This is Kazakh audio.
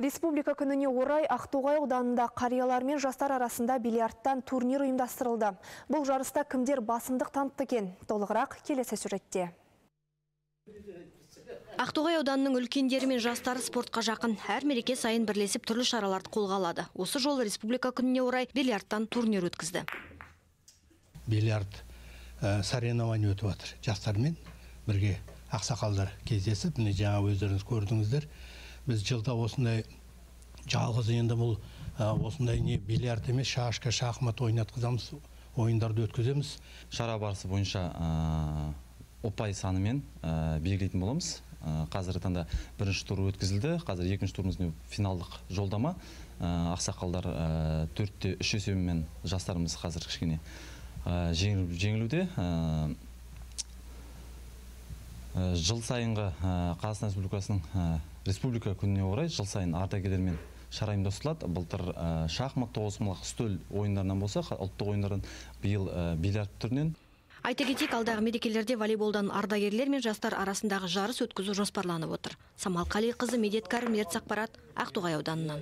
Республика күніне орай Ақтоғай ауданында қариялар мен жастар арасында бильярдтан турнир ұйымдастырылды. Бұл жарыста кімдер басымдық танытты екен? Толығырақ келесі сюжетте. Ақтоғай ауданының үлкендері мен жастары спортқа жақын әр мереке сайын бірлесіп түрлі шараларды қолға алады. Осы жолы республика күніне орай бильярдтан турнир өткізді. бильярд ә, соревнование өтіп жатыр жастармен бірге ақсақалдар кездесіп міне жаңа өздеріңіз көрдіңіздер біз жылда осындай жалғыз енді бұл осындай не бильярд емес шашка шахмат ойнатқызамыз ойындарды өткіземіз. Шара барысы бойынша ұпай санымен белгілейтін боламыз. Қазіргі таңда бірінші тур өткізілді. Қазір екінші турымыздың финалдық жолдама. Ақсақалдар төртте үш есебімен жастарымыз қазір кішкене жеңіл- жеңілуде. Жыл сайынғы ә, қазақстан республикасының ә, республика күніне орай жыл сайын ардагерлермен шара ұйымдастырылады былтыр шахмат тоғызқұмалақ үстел ойындарынан болса ұлттық ойындардан биыл бильярд түрінен Айта кетейік алдағы мерекелерде волейболдан ардагерлер мен жастар арасындағы жарыс өткізу жоспарланып отыр. Самал Қалиқызы, Медет Кәрім, Ертіс ақпарат, Ақтоғай ауданынан.